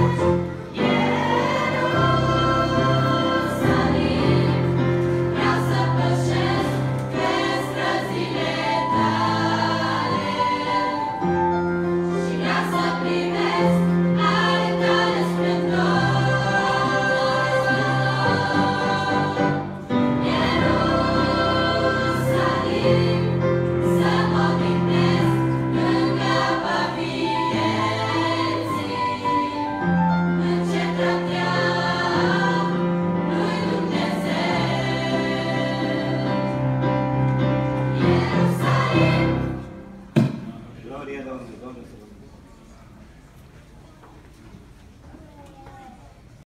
Deus.